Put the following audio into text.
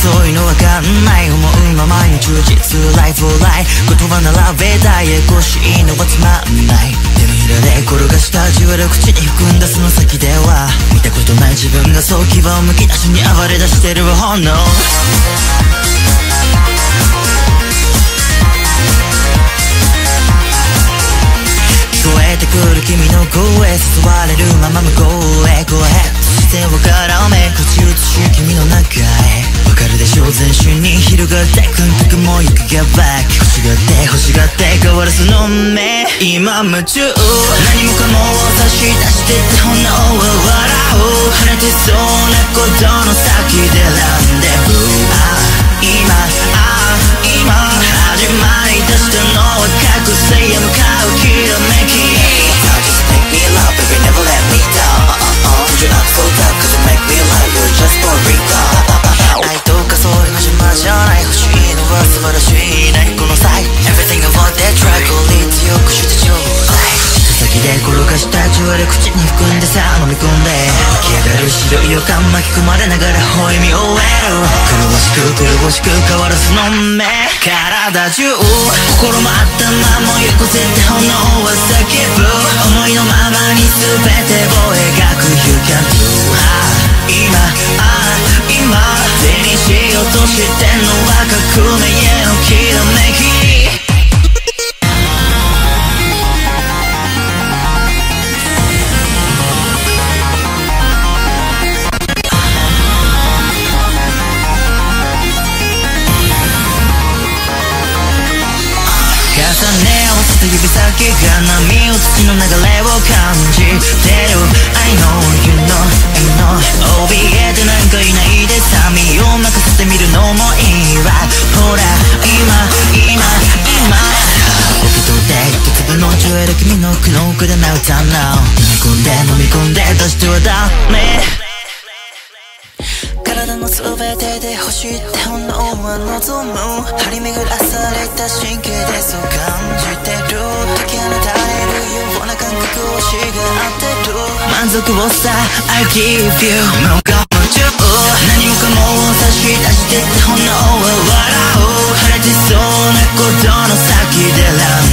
そういうのわかんない。思うままに充実 Life or Life 言葉並べたい欲しいのはつまんない。転がした味わる口に含んだその先では見たことない自分がそう牙をむき出しに暴れ出してる本能聞こえてくる君の声誘われるまま向こうへ。Go ahead 視線を絡め口移し君の中へ。わかるでしょう全身に広がってくんとくも行くがバック。しがって欲しがって変わらずの目。今夢中。何もかもを差し出してて炎は笑う。跳ねてそうなことの先でランがしたジュエル口に含んでさ飲み込んで。湧き上がる白い予感巻き込まれながら微笑み終える。狂わしく狂わしく変わらずの目体中心。もあったままよこせて炎は叫ぶ。思いのままに全てた指先が波打つの流れを感じてる I know you know I know 怯えてなんかいないでさ身を任せてみるのもいいわほら今今今受け取って一粒のジュエル君の苦の奥でな歌な飲み込んで飲み込んで出してはダメ体の全てで欲しいって炎は望む張り巡らされた神経でそう感じて満足をさ I give you. もう我慢中何もかもを差し出してって炎は笑う。晴れてそうなことの先でラン